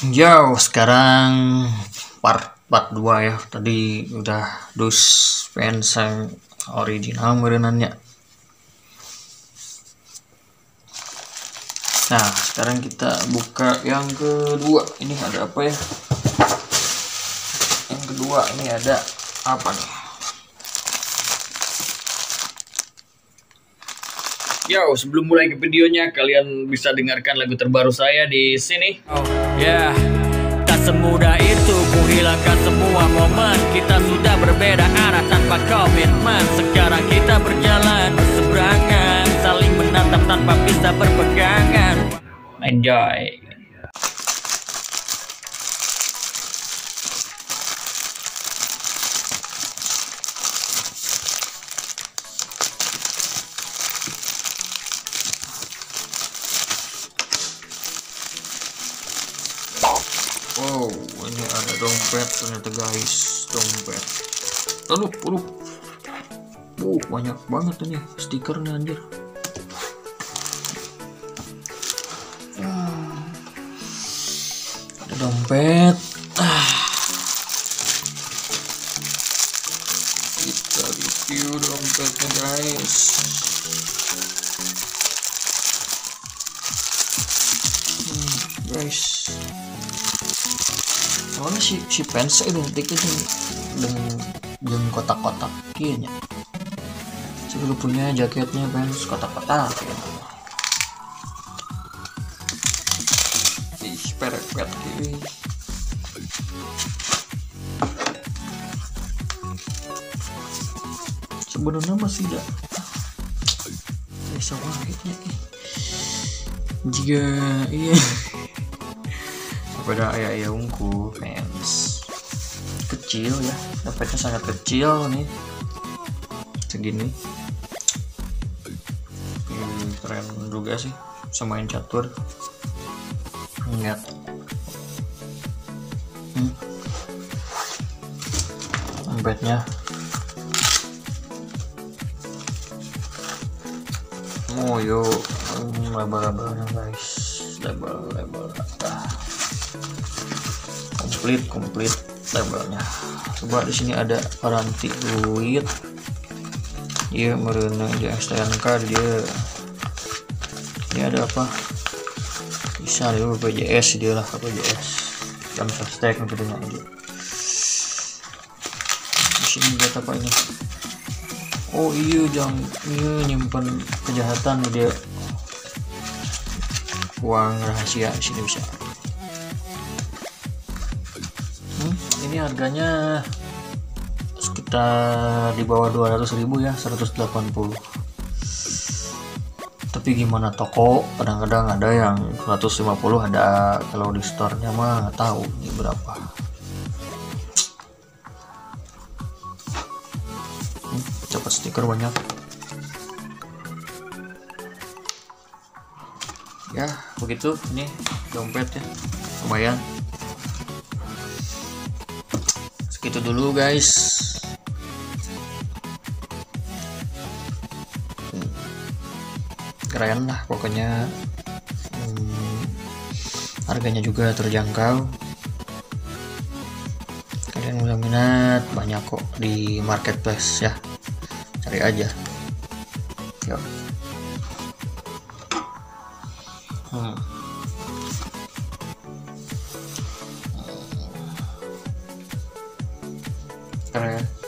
Yo, sekarang part part 2 ya. Tadi udah dus fans yang original merenannya. Nah, sekarang kita buka yang kedua. Ini ada apa ya? Yang kedua ini ada apa nih? Yo, sebelum mulai ke videonya, kalian bisa dengarkan lagu terbaru saya di sini. Oh, yeah. Tak semudah itu ku hilangkan semua momen Kita sudah berbeda arah tanpa komitmen Sekarang kita berjalan berseberangan Saling menatap tanpa bisa berpegangan Enjoy. Ini ada dompet ternyata guys, dompet. Aduh, aduh. Uh, banyak banget ini stikernya anjir. Ada dompet. Kita review dompetnya guys. Hmm, guys soalnya si si pens identiknya dengan dengan dengan kotak-kotak kayaknya. Sebelum punya jaketnya pens kotak-kotak. Ih perepet kiri sebenarnya masih ada. Bisa wakitnya jika iya pada ayah ayah ungu fans kecil ya. Dapetnya sangat kecil nih. Segini. Hmm, keren juga sih bisa main catur. Lihat hmm. dompetnya. Oh yuk. Hmm, label-labelnya guys label-label ah komplit komplit labelnya coba di sini ada garansi duit dia merena dia STNK dia. Ini ada apa? Bisa dia BPJS dia lah BPJS jam sostek gitu dia. Di sini lihat apa ini? Oh iya jam iya nyimpan kejahatan dia uang rahasia sini bisa. Hmm, ini harganya sekitar di bawah 200.000 ya 180 tapi gimana toko? Kadang-kadang ada yang 150 ada kalau di store nya mah tahu ini berapa. Hmm, dapat stiker banyak. Ya begitu ini dompet ya. Lumayan. Segitu dulu guys. Keren lah pokoknya. Hmm, harganya juga terjangkau. Kalian mulai minat banyak kok di marketplace ya. Cari aja. Yuk Hmm. keren